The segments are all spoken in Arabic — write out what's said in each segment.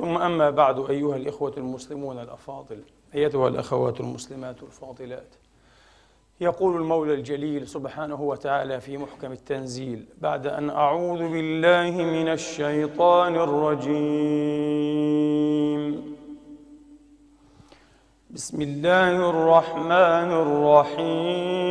ثم أما بعد أيها الإخوة المسلمون الأفاضل أيتها الأخوات المسلمات الفاضلات. يقول المولى الجليل سبحانه وتعالى في محكم التنزيل بعد أن أعوذ بالله من الشيطان الرجيم. بسم الله الرحمن الرحيم.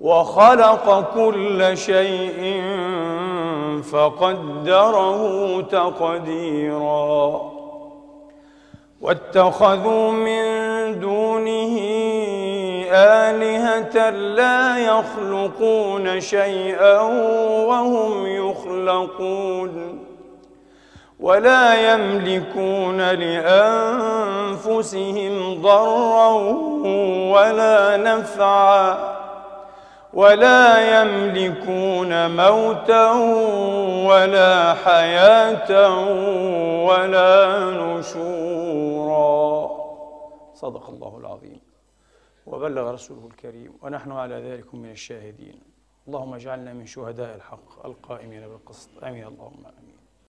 وخلق كل شيء فقدره تقديرا. واتخذوا من دونه آلهة لا يخلقون شيئا وهم يخلقون ولا يملكون لأنفسهم ضرا ولا نفعا. ولا يملكون موتا ولا حياة ولا نشورا. صدق الله العظيم. وبلغ رسوله الكريم. ونحن على ذلك من الشاهدين. اللهم اجعلنا من شهداء الحق القائمين بالقسط. آمين. اللهم آمين.